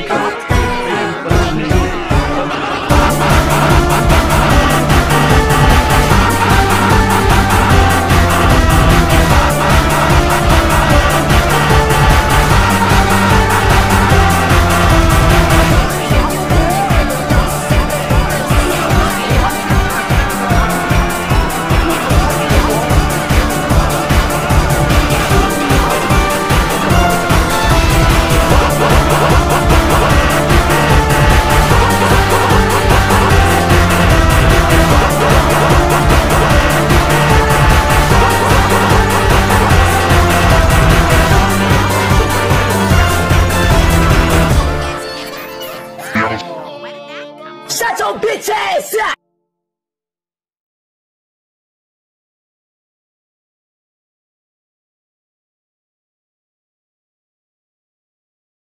she got Shut your bitch ass!